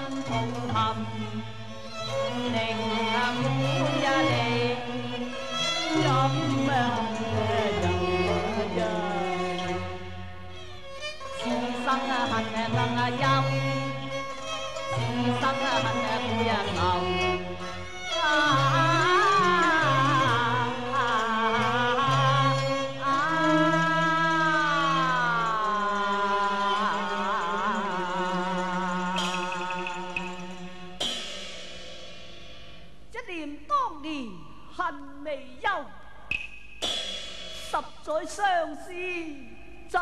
唉心痛恨，令每一你怎么又一此生啊恨啊能啊忧，此生啊恨啊苦啊 未休，十载相思债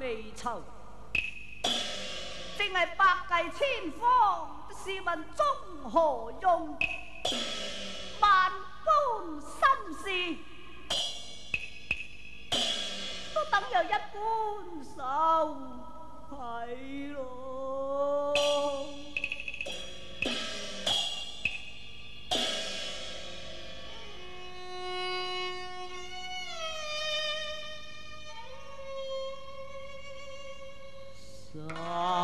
未酬。正系百计千方，试问终何用？万般心事，都等有一般 Ah.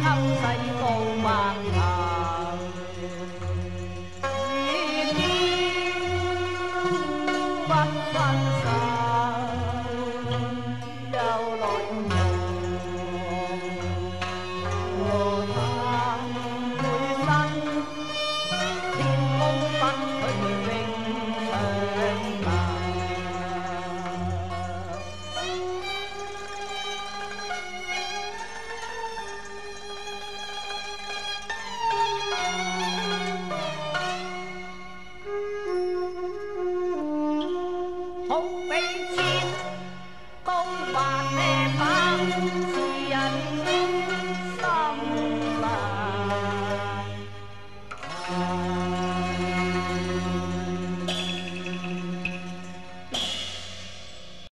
啊，